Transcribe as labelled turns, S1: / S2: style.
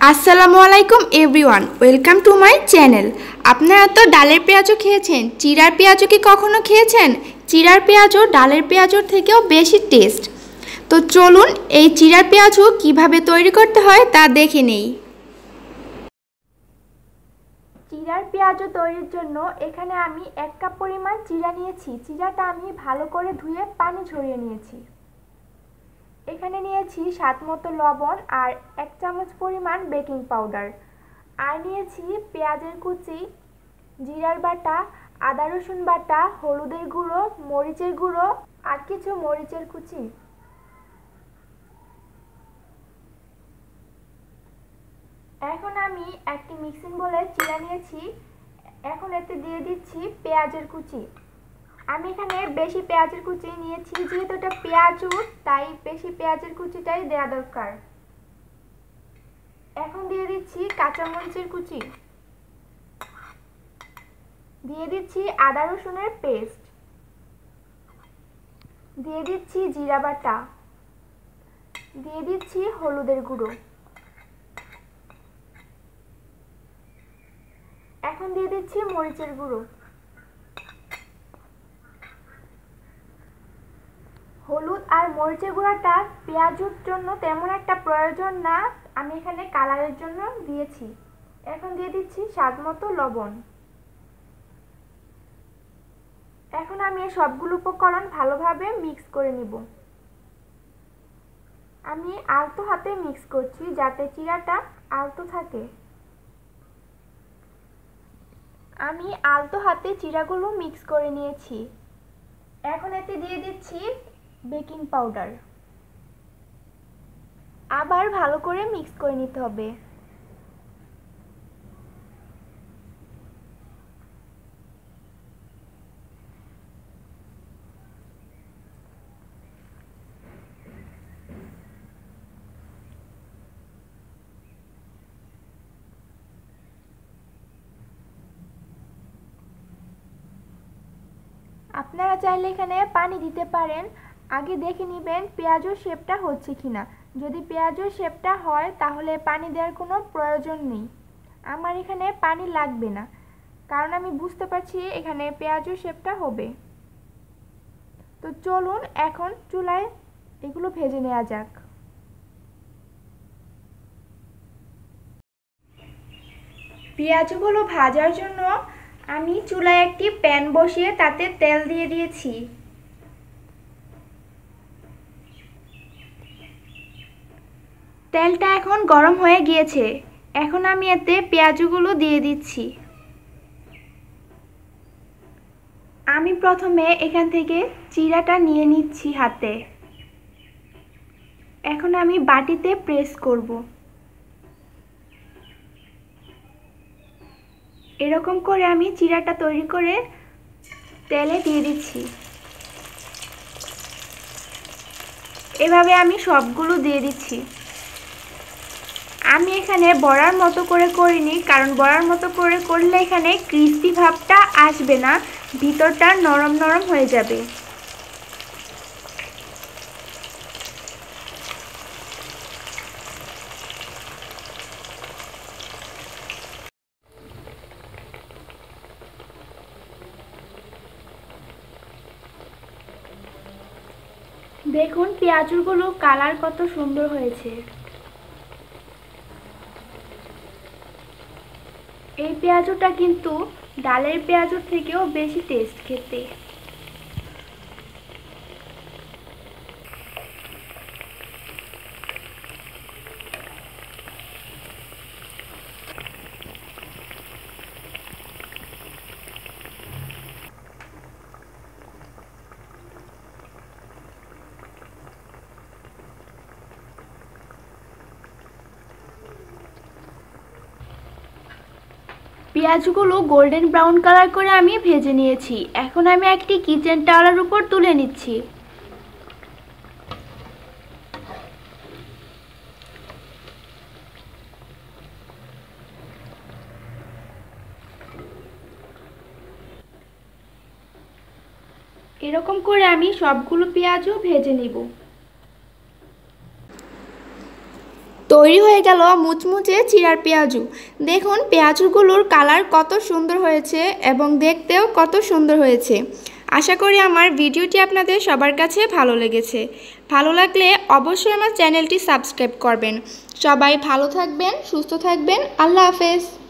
S1: আসসালামু আলাইকুম everyone, welcome to my channel. আপনারা তো ডালের পেঁয়াজও খেয়েছেন, চিরার পেঁয়াজও কি কখনো খেয়েছেন? চিরার পেঁয়াজও ডালের পেঁয়াজের থেকেও বেশি টেস্ট। তো চলুন, এই চিরার পেঁয়াজও কীভাবে তৈরি করতে হয় তা দেখে নেই। চিরার পেঁয়াজও তৈরির জন্য এখানে আমি এক কাপ পরিমাণ চিরা নিয়েছি। চিরাটা আমি ভালো করে ধুয়ে পানি ঝরিয়ে নিয়েছি। এখানে নিয়েছি স্বাদ মতো লবণ আর এক চামচ পরিমাণ বেকিং পাউডার। আর নিয়েছি পেঁয়াজের কুচি, জিরার বাটা, আদা রসুন বাটা, হলুদের গুঁড়ো, মরিচের গুঁড়ো আর কিছু মরিচের কুচি। এখন আমি একটি মিক্সিং বলে চিরা নিয়েছি। এখন এতে দিয়ে দিচ্ছি পেঁয়াজের কুচি। আমি এখানে বেশি পেঁয়াজের কুচি নিয়েছি, যেহেতু এটা পেঁয়াজু, তাই বেশি পেঁয়াজের কুচিটাই দেওয়া দরকার। এখন দিয়ে দিচ্ছি কাঁচামরিচের কুচি। দিয়ে দিচ্ছি আদা রসুনের পেস্ট। দিয়ে দিচ্ছি জিরা বাটা। দিয়ে দিচ্ছি হলুদের গুঁড়ো। এখন দিয়ে দিচ্ছি মরিচের গুঁড়ো হলুদ আর মরিচের গুঁড়াটা পেঁয়াজুর জন্য তেমন একটা প্রয়োজন না। আমি এখানে কালারের জন্য দিয়েছি। এখন দিয়ে দিচ্ছি স্বাদ মতো লবণ। এখন আমি এই সবগুলো উপকরণ ভালোভাবে মিক্স করে নিব। আমি আলতো হাতে মিক্স করছি যাতে চিরাটা আলতো থাকে। আমি আলতো হাতে চিরাগুলো মিক্স করে নিয়েছি। এখন এতে দিয়ে দিচ্ছি বেকিং পাউডার। আবার ভালো করে মিক্স করে নিতে হবে। আপনারা চাইলে এখানে পানি দিতে পারেন। আগে দেখে নেবেন পেঁয়াজের শেপটা হচ্ছে কিনা। যদি পেঁয়াজের শেপটা হয়, তাহলে পানি দেওয়ার কোনো প্রয়োজন নেই। আমার এখানে পানি লাগবে না, কারণ আমি বুঝতে পারছি এখানে পেঁয়াজের শেপটা হবে। তো চলুন এখন চুলায় এগুলো ভেজে নেওয়া যাক। পেঁয়াজগুলো ভাজার জন্য আমি চুলায় একটি প্যান বসিয়ে তাতে তেল দিয়ে দিয়েছি। তেলটা এখন গরম হয়ে গিয়েছে। এখন আমি এতে পেঁয়াজগুলো দিয়ে দিচ্ছি। আমি প্রথমে এখান থেকে চিরাটা নিয়ে নিচ্ছি হাতে। এখন আমি বাটিতে প্রেস করব। এরকম করে আমি চিরাটা তৈরি করে তেলে দিয়ে দিচ্ছি। এভাবে আমি সবগুলো দিয়ে দিচ্ছি। আমি এখানে বড়ার মতো করে করিনি, কারণ বড়ার মতো করে করলে এখানে ক্রিস্পি ভাবটা আসবে না, ভিতরটা নরম নরম হয়ে যাবে। দেখুন পেঁয়াজুরগুলো কালার কত সুন্দর হয়েছে। এই পেঁয়াজটা কিন্তু ডালের পেঁয়াজুর থেকেও বেশি টেস্ট খেতে। পেঁয়াজগুলো গোল্ডেন ব্রাউন কালার করে আমি ভেজে নিয়েছি। এখন আমি একটি কিচেন টাওয়ালের উপর তুলে নিচ্ছি। এরকম করে আমি সবগুলো পেঁয়াজও ভেজে নিব তো তৈরি হয়ে গেল মুচমুচে চিরার পেঁয়াজু। দেখুন, পেঁয়াজুগুলোর কালার কত সুন্দর হয়েছে এবং দেখতেও কত সুন্দর হয়েছে। আশা করি আমার ভিডিওটি আপনাদের সবার কাছে ভালো লেগেছে। ভালো লাগলে অবশ্যই আমার চ্যানেলটি সাবস্ক্রাইব করবেন। সবাই ভালো থাকবেন, সুস্থ থাকবেন। আল্লাহ হাফেজ।